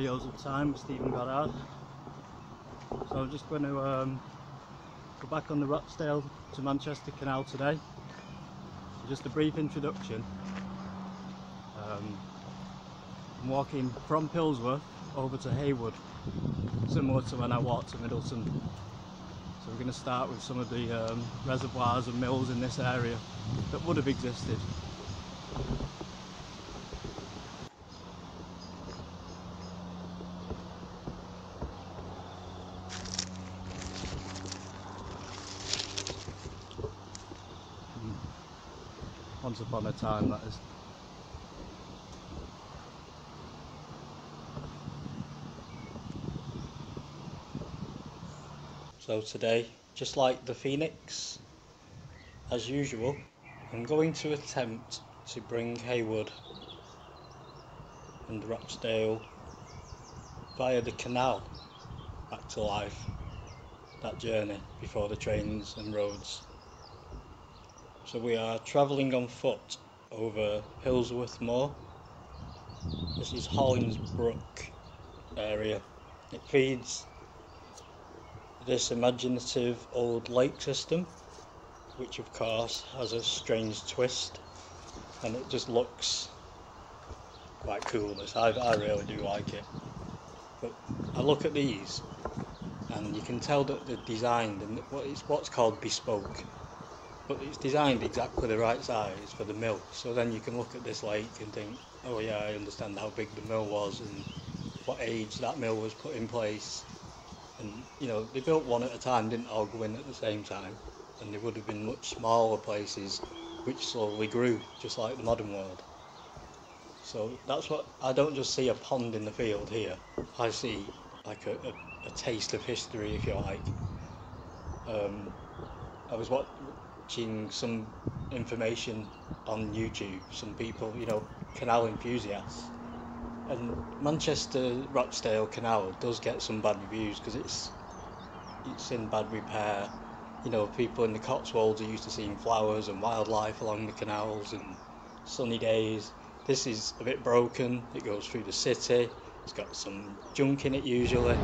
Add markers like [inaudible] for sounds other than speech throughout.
videos a time with Stephen Goddard. So I'm just going to um, go back on the Rochdale to Manchester Canal today. Just a brief introduction. Um, I'm walking from Pilsworth over to Heywood, similar to when I walked to Middleton. So we're going to start with some of the um, reservoirs and mills in this area that would have existed. Once upon a time, that is. So today, just like the Phoenix, as usual, I'm going to attempt to bring Heywood and Rochdale via the canal back to life. That journey before the trains and roads. So we are travelling on foot over Hillsworth Moor. This is Hollins Brook area. It feeds this imaginative old lake system which of course has a strange twist and it just looks quite cool this I, I really do like it but I look at these and you can tell that they're designed and it's what's called bespoke but it's designed exactly the right size for the mill so then you can look at this lake and think oh yeah I understand how big the mill was and what age that mill was put in place. And you know they built one at a time didn't all go in at the same time and there would have been much smaller places which slowly grew just like the modern world. So that's what I don't just see a pond in the field here. I see like a, a, a taste of history if you like. Um, I was watching some information on YouTube some people you know canal enthusiasts and Manchester Rochdale Canal does get some bad reviews because it's it's in bad repair. You know, people in the Cotswolds are used to seeing flowers and wildlife along the canals and sunny days. This is a bit broken. It goes through the city. It's got some junk in it usually.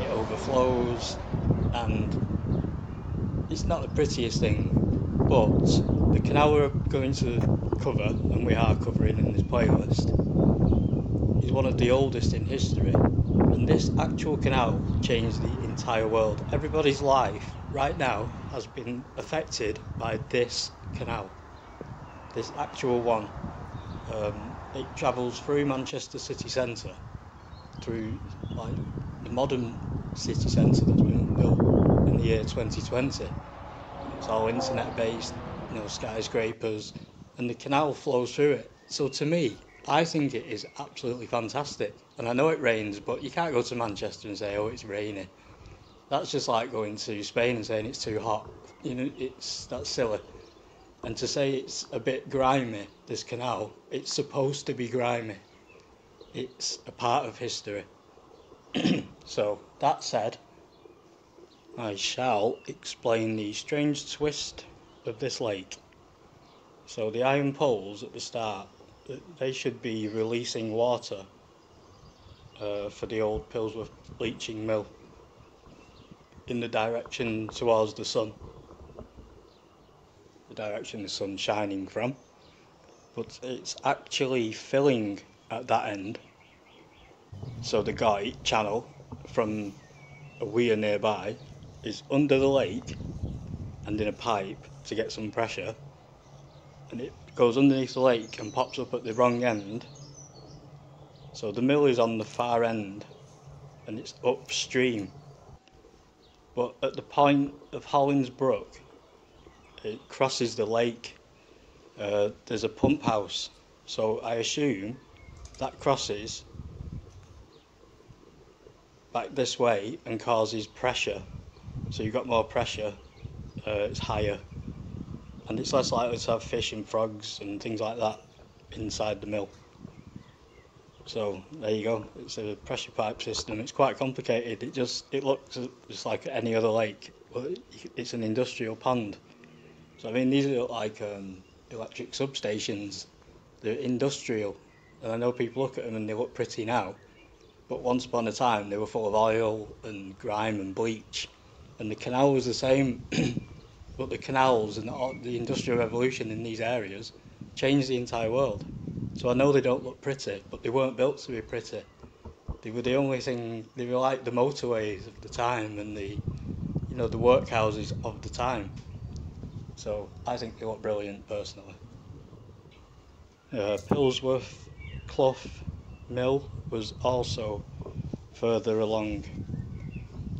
It overflows and it's not the prettiest thing. But the canal we're going to cover, and we are covering in this playlist, is one of the oldest in history, and this actual canal changed the entire world. Everybody's life right now has been affected by this canal, this actual one. Um, it travels through Manchester city centre, through like the modern city centre that's been built in the year 2020. It's all internet based, you know, skyscrapers, and the canal flows through it. So to me, I think it is absolutely fantastic. And I know it rains, but you can't go to Manchester and say, oh, it's raining. That's just like going to Spain and saying it's too hot. You know, it's that's silly. And to say it's a bit grimy, this canal, it's supposed to be grimy. It's a part of history. [clears throat] so, that said, I shall explain the strange twist of this lake. So, the iron poles at the start they should be releasing water uh, for the old Pilsworth bleaching mill in the direction towards the sun, the direction the sun's shining from. But it's actually filling at that end, so the guy channel from a weir nearby is under the lake and in a pipe to get some pressure, and it goes underneath the lake and pops up at the wrong end. So the mill is on the far end and it's upstream. But at the point of Hollins Brook, it crosses the lake. Uh, there's a pump house. So I assume that crosses back this way and causes pressure. So you've got more pressure, uh, it's higher and it's less likely to have fish and frogs and things like that inside the mill. So there you go. It's a pressure pipe system. It's quite complicated. It just it looks just like any other lake, but it's an industrial pond. So I mean these are like um, electric substations. They're industrial, and I know people look at them and they look pretty now, but once upon a time they were full of oil and grime and bleach, and the canal was the same. [clears throat] but the canals and the, the industrial revolution in these areas changed the entire world. So I know they don't look pretty, but they weren't built to be pretty. They were the only thing. They were like the motorways of the time and the, you know, the workhouses of the time. So I think they look brilliant personally. Uh, Pilsworth Clough Mill was also further along.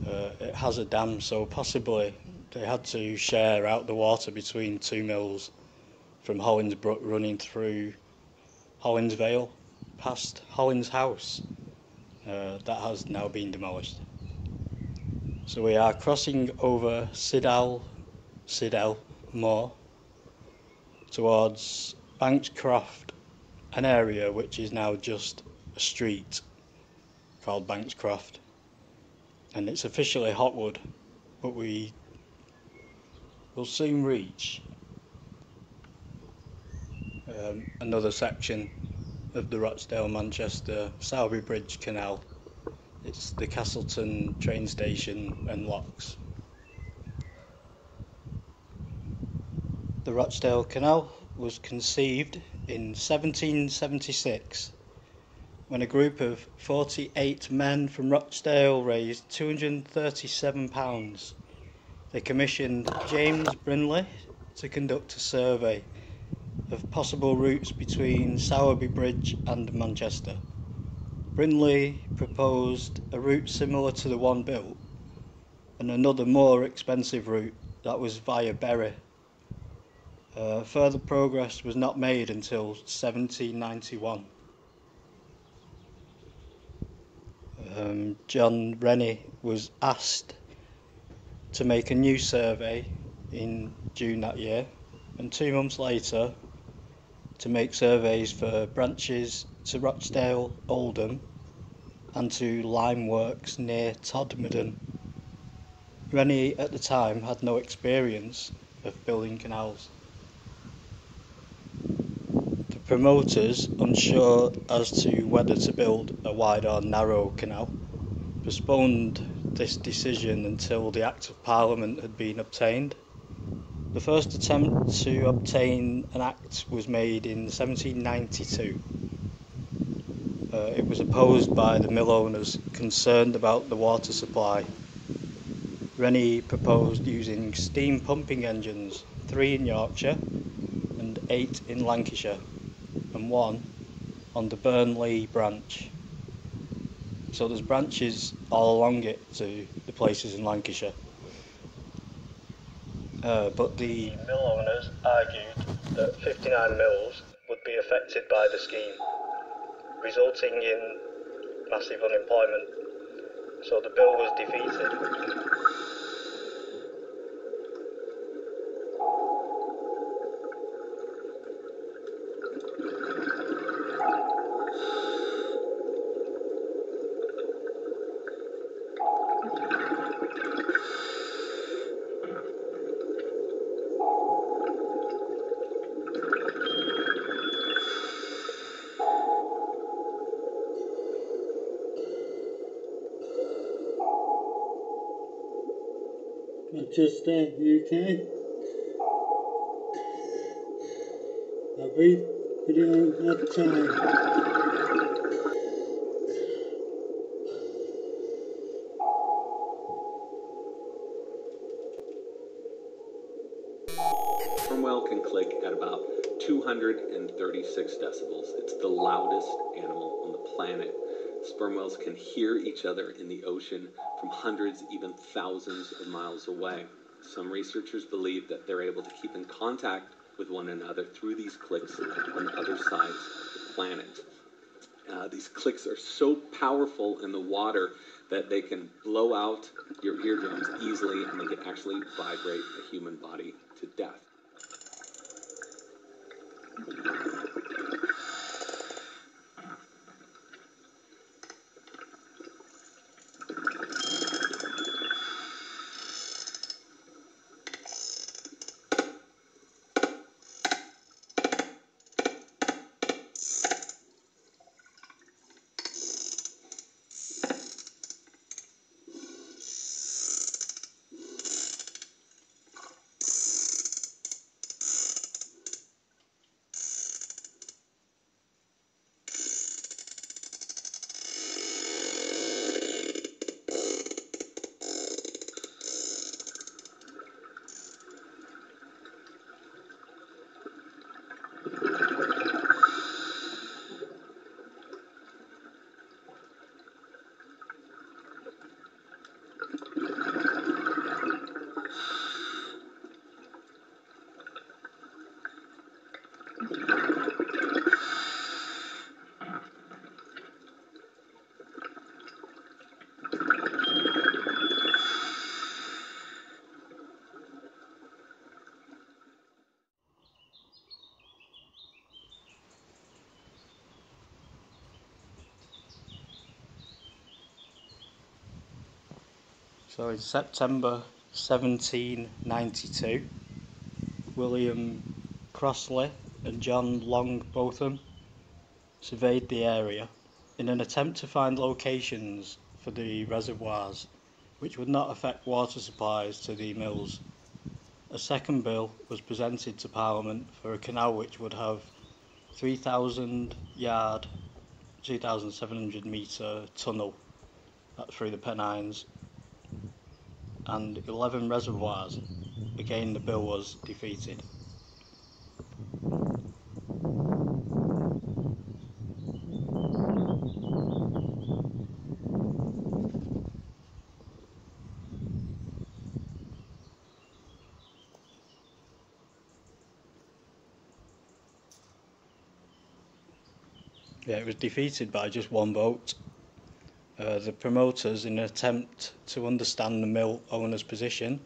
Uh, it has a dam, so possibly they had to share out the water between two mills from Hollins Brook running through Hollins Vale past Hollins House. Uh, that has now been demolished. So we are crossing over Siddal, Siddal Moor towards Bankscroft, an area which is now just a street called Bankscroft. And it's officially Heywood, but we will soon reach um, another section of the Rochdale Manchester Sowerby Bridge Canal. It's the Castleton train station and locks. The Rochdale Canal was conceived in 1776 when a group of 48 men from Rochdale raised £237. They commissioned James Brindley to conduct a survey of possible routes between Sowerby Bridge and Manchester. Brindley proposed a route similar to the one built and another more expensive route that was via Bury. Uh, further progress was not made until 1791. Um, John Rennie was asked to make a new survey in June that year, and two months later, to make surveys for branches to Rochdale, Oldham, and to lime works near Todmorden. Rennie at the time had no experience of building canals. Promoters, unsure as to whether to build a wide or narrow canal, postponed this decision until the Act of Parliament had been obtained. The first attempt to obtain an act was made in 1792. Uh, it was opposed by the mill owners concerned about the water supply. Rennie proposed using steam pumping engines, three in Yorkshire and eight in Lancashire, and one on the Burnley branch. So there's branches all along it to the places in Lancashire. Uh, but the mill owners argued that 59 mills would be affected by the scheme, resulting in massive unemployment. So the bill was defeated. UK. A brief video at a time. Whale can click at about 236 decibels. It's the loudest animal on the planet. Sperm whales can hear each other in the ocean from hundreds, even thousands of miles away. Some researchers believe that they're able to keep in contact with one another through these clicks on the other sides of the planet. Uh, these clicks are so powerful in the water that they can blow out your eardrums easily and they can actually vibrate a human body to death. So in September 1792, William Crossley and John Longbotham surveyed the area in an attempt to find locations for the reservoirs which would not affect water supplies to the mills. A second bill was presented to Parliament for a canal which would have 3,000 yard, 2,700 metre tunnel through the Pennines and 11 reservoirs. Again, the bill was defeated. Yeah, it was defeated by just one vote. Uh, the promoters, in an attempt to understand the mill owner's position,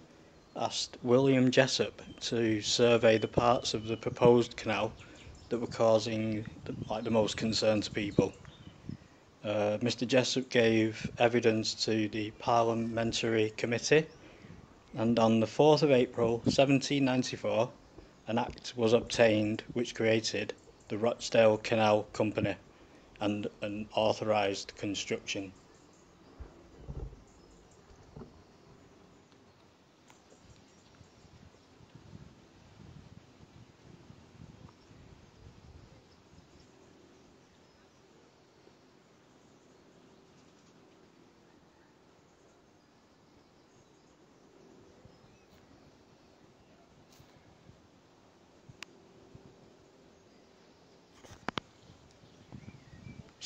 asked William Jessop to survey the parts of the proposed canal that were causing the, like the most concern to people. Uh, Mr. Jessop gave evidence to the Parliamentary Committee, and on the 4th of April 1794, an act was obtained which created the Rochdale Canal Company and an authorised construction.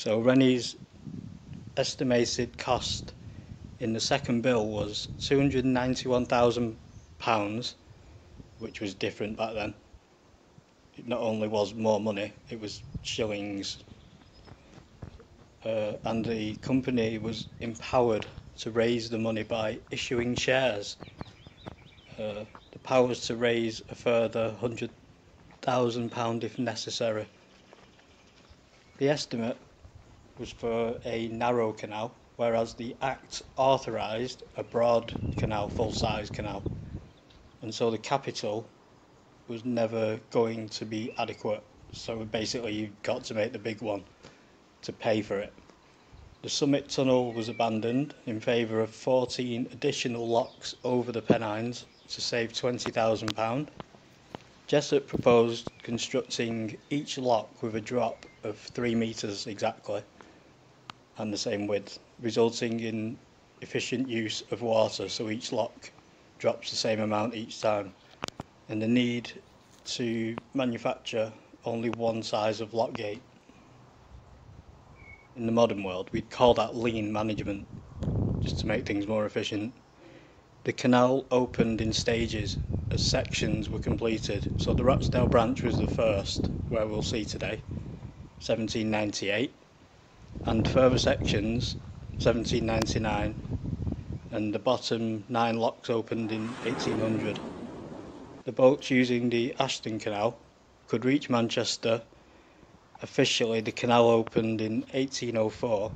So Rennie's estimated cost in the second bill was £291,000, which was different back then. It not only was more money, it was shillings. Uh, and the company was empowered to raise the money by issuing shares. Uh, the powers to raise a further £100,000 if necessary. The estimate was for a narrow canal, whereas the Act authorised a broad canal, full-size canal. And so the capital was never going to be adequate. So basically you've got to make the big one to pay for it. The summit tunnel was abandoned in favour of 14 additional locks over the Pennines to save £20,000. Jessop proposed constructing each lock with a drop of 3 metres exactly and the same width, resulting in efficient use of water so each lock drops the same amount each time and the need to manufacture only one size of lock gate. In the modern world we'd call that lean management just to make things more efficient. The canal opened in stages as sections were completed so the Rochdale branch was the first where we'll see today 1798 and further sections 1799 and the bottom nine locks opened in 1800. The boats using the Ashton Canal could reach Manchester. Officially the canal opened in 1804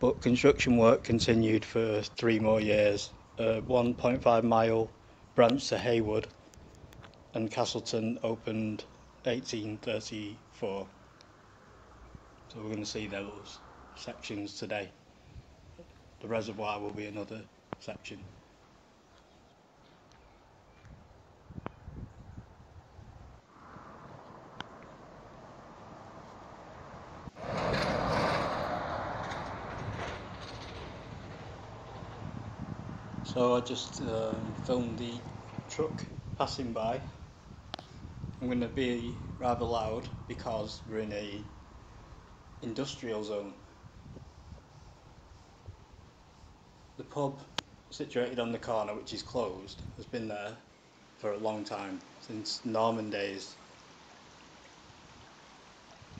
but construction work continued for three more years. Uh, A 1.5 mile branch to Heywood and Castleton opened 1834. So we're going to see those sections today. The reservoir will be another section. So I just um, filmed the truck passing by. I'm going to be rather loud because we're in a industrial zone. The pub situated on the corner, which is closed, has been there for a long time, since Norman days.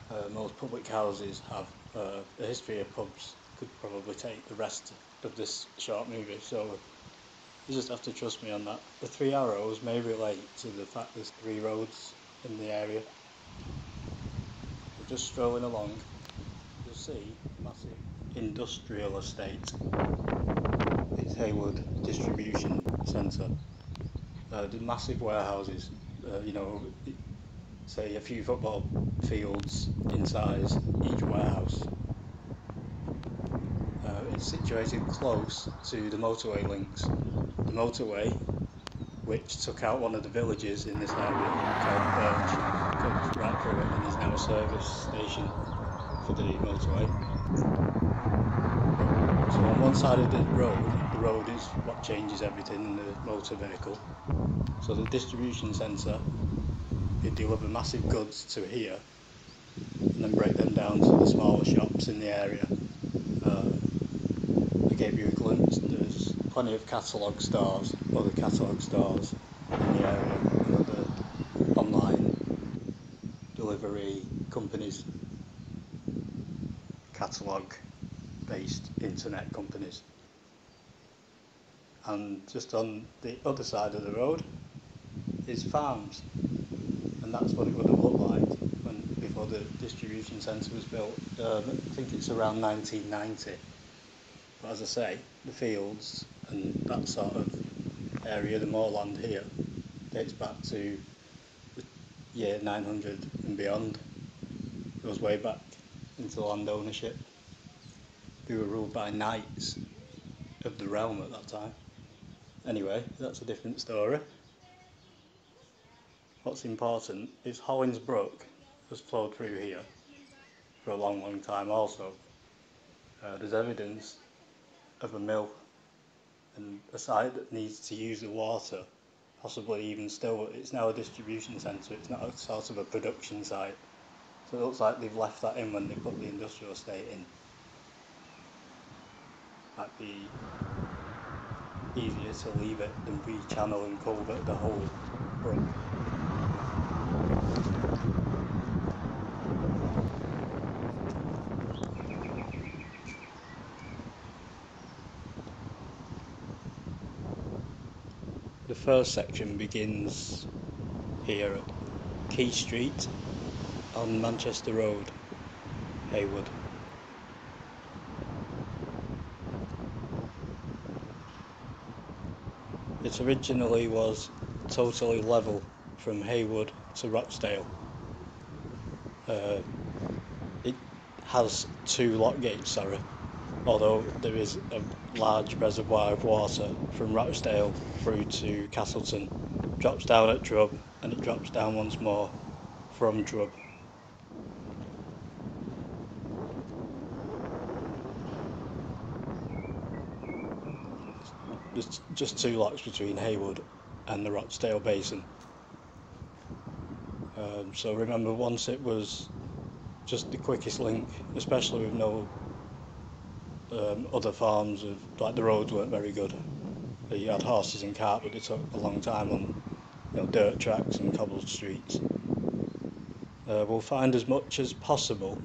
Uh, most public houses have uh, a history of pubs. Could probably take the rest of this short movie, so you just have to trust me on that. The three arrows may relate to the fact there's three roads in the area. We're just strolling along. See massive industrial estate. It's Heywood Distribution Centre. Uh, the massive warehouses, uh, you know, say a few football fields in size, each warehouse. Uh, it's situated close to the motorway links. The motorway, which took out one of the villages in this area, called Birch, comes right through it and is now a service station for the motorway. So on one side of the road, the road is what changes everything in the motor vehicle. So the distribution centre, they deliver massive goods to here and then break them down to the smaller shops in the area. Uh, I gave you a glimpse, there's plenty of catalogue stores, other catalogue stores in the area, and other online delivery companies, catalogue based internet companies. And just on the other side of the road is farms, and that's what it would have looked like when before the distribution centre was built. Um, I think it's around 1990. But as I say, the fields and that sort of area, the moorland here, dates back to the year 900 and beyond. Goes way back into land ownership. We were ruled by knights of the realm at that time. Anyway, that's a different story. What's important is Hollins Brook has flowed through here for a long, long time also. Uh, there's evidence of a mill and a site that needs to use the water, possibly even still, it's now a distribution centre, it's not a sort of a production site. So it looks like they've left that in when they put the industrial estate in. Might be easier to leave it than re-channel and culvert the whole brook. The first section begins here at Key Street on Manchester Road, Heywood. It originally was totally level from Heywood to Rochdale. Uh, it has two lock gates, sorry, although there is a large reservoir of water from Rochdale through to Castleton, drops down at Trub, and it drops down once more from Trub. There's just two locks between Heywood and the Rochdale Basin. Um, so remember, once it was just the quickest link, especially with no um, other farms, of, like the roads weren't very good. You had horses and cart, but they took a long time on you know, dirt tracks and cobbled streets. Uh, we'll find as much as possible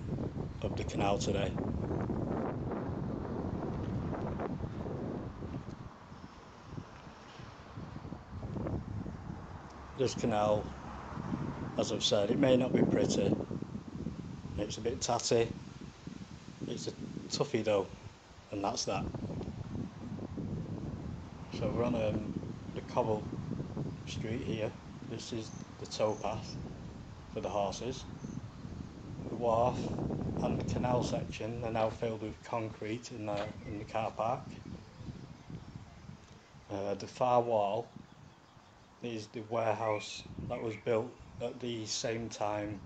of the canal today. This canal, as I've said, it may not be pretty. It's a bit tatty. It's a toughie though, and that's that. So we're on um, the cobble street here. This is the towpath for the horses. The wharf and the canal section are now filled with concrete in the, in the car park. Uh, the far wall is the warehouse that was built at the same time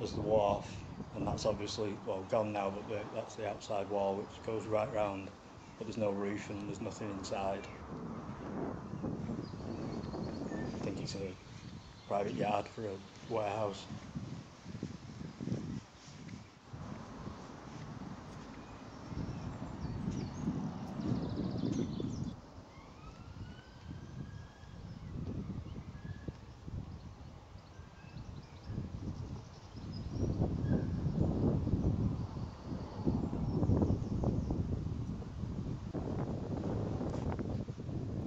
as the wharf and that's obviously well gone now but the, that's the outside wall which goes right round but there's no roof and there's nothing inside. I think it's a private yard for a warehouse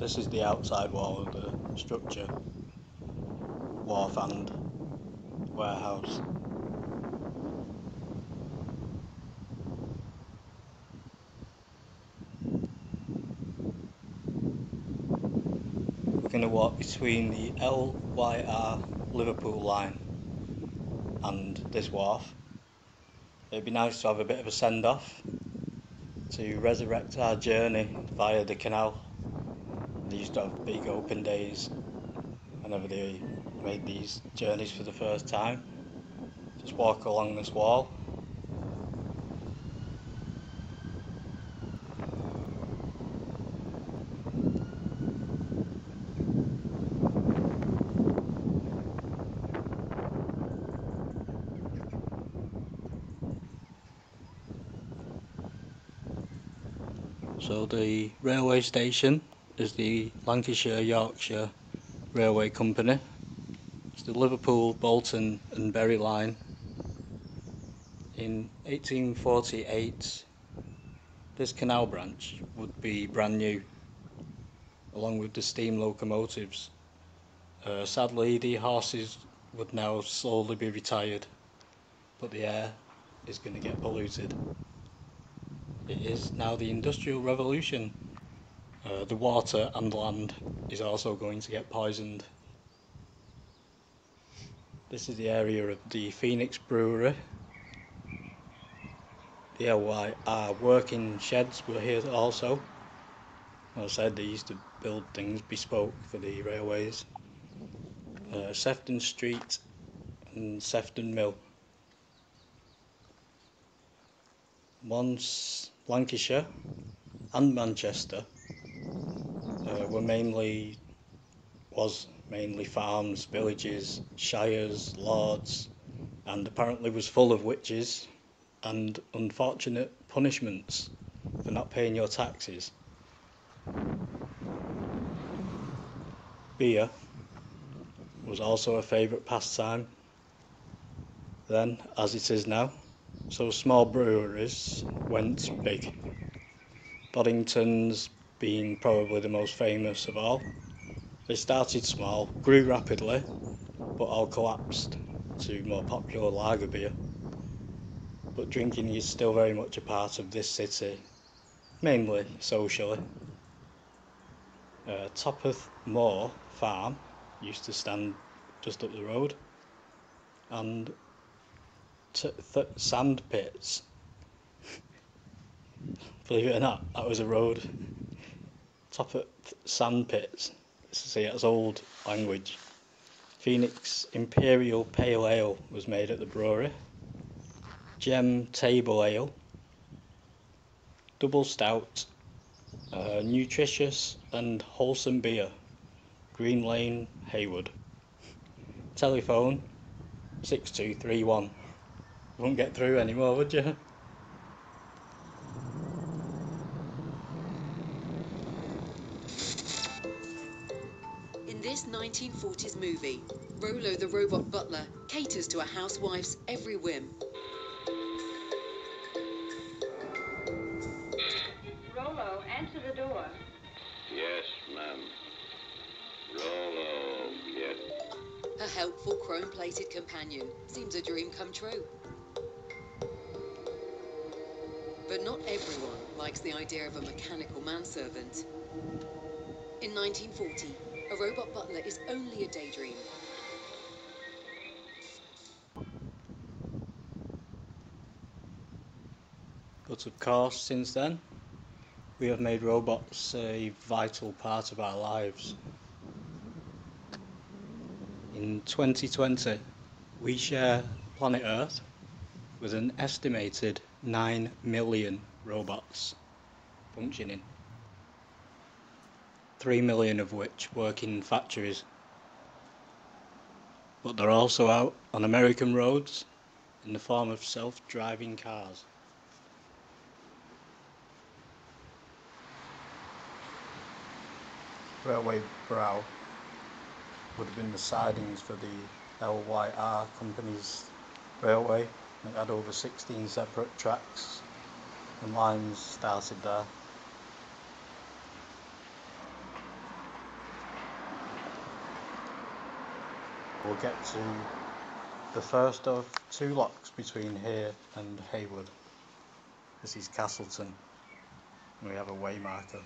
this is the outside wall of the structure, wharf and warehouse. We're going to walk between the LYR Liverpool line and this wharf. It'd be nice to have a bit of a send off to resurrect our journey via the canal. They used to have big open days whenever they made these journeys for the first time. Just walk along this wall. So the railway station is the Lancashire Yorkshire Railway Company. It's the Liverpool, Bolton and Bury line. In 1848 this canal branch would be brand new along with the steam locomotives. Uh, sadly the horses would now slowly be retired but the air is going to get polluted. It is now the Industrial Revolution. Uh, the water and land is also going to get poisoned. This is the area of the Phoenix Brewery. The LYR working sheds were here also. As I said, they used to build things bespoke for the railways. Uh, Sefton Street and Sefton Mill. Once Lancashire and Manchester uh, were mainly was mainly farms, villages, shires, lords, and apparently was full of witches and unfortunate punishments for not paying your taxes. Beer was also a favourite pastime then, as it is now. So small breweries went big. Boddington's being probably the most famous of all. They started small, grew rapidly, but all collapsed to more popular lager beer. But drinking is still very much a part of this city, mainly socially. Uh, Topeth Moor Farm used to stand just up the road, and t- th- sand pits. [laughs] Believe it or not, that was a road. Top of sand pits. See, that's old language. Phoenix Imperial Pale Ale was made at the brewery. Gem Table Ale. Double Stout. Uh, nutritious and wholesome beer. Green Lane, Heywood. Telephone 6231 won't get through anymore, would you? 1940s movie, Rolo the robot butler caters to a housewife's every whim. Rolo, answer the door. Yes, ma'am. Rolo, kid. Her helpful chrome plated companion seems a dream come true. But not everyone likes the idea of a mechanical manservant. In 1940, a robot butler is only a daydream. But of course, since then, we have made robots a vital part of our lives. In 2020, we share planet Earth with an estimated 9 million robots functioning. 3 million of which work in factories. But they're also out on American roads in the form of self driving cars. Railway Brow would have been the sidings for the LYR company's railway. It had over 16 separate tracks and lines started there. We'll get to the first of two locks between here and Heywood. This is Castleton. And we have a way marker